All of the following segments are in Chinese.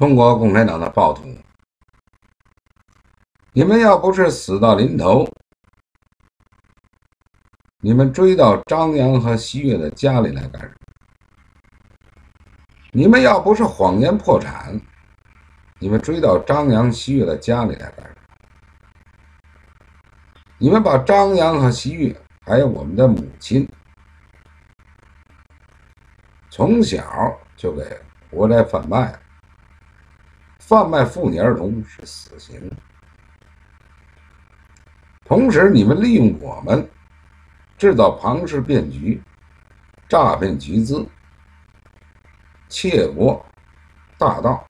中国共产党的暴徒，你们要不是死到临头，你们追到张扬和西岳的家里来干什么？你们要不是谎言破产，你们追到张扬、西岳的家里来干什么？你们把张扬和西岳，还有我们的母亲，从小就给活摘贩卖了。贩卖妇女儿童是死刑。同时，你们利用我们制造庞氏骗局，诈骗集资，窃国大盗，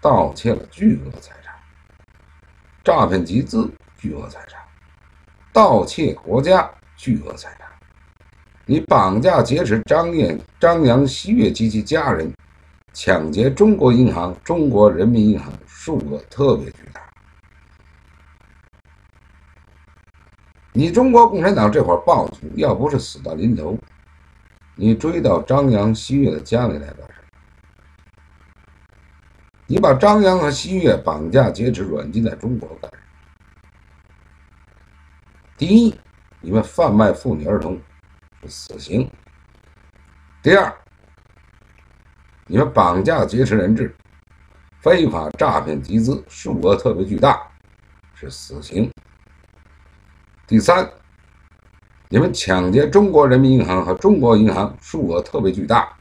盗窃了巨额财产。诈骗集资，巨额财产，盗窃国家巨额财产。你绑架劫持张燕、张扬、西月及其家人。抢劫中国银行、中国人民银行，数额特别巨大。你中国共产党这伙暴徒，要不是死到临头，你追到张扬、西月的家里来干什么？你把张扬和西月绑架劫持、软禁在中国干什么？第一，你们贩卖妇女儿童是死刑；第二，你们绑架劫持人质，非法诈骗集资，数额特别巨大，是死刑。第三，你们抢劫中国人民银行和中国银行，数额特别巨大，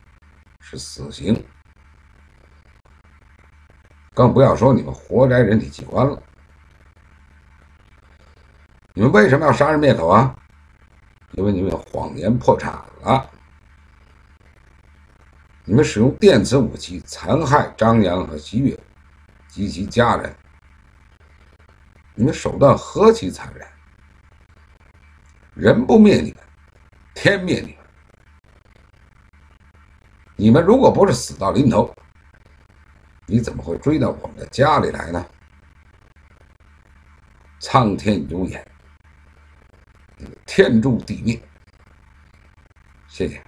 是死刑。更不要说你们活摘人体器官了。你们为什么要杀人灭口啊？因为你们谎言破产了。你们使用电子武器残害张扬和西岳及其家人，你们手段何其残忍！人不灭你们，天灭你们！你们如果不是死到临头，你怎么会追到我们的家里来呢？苍天有眼，天诛地灭！谢谢。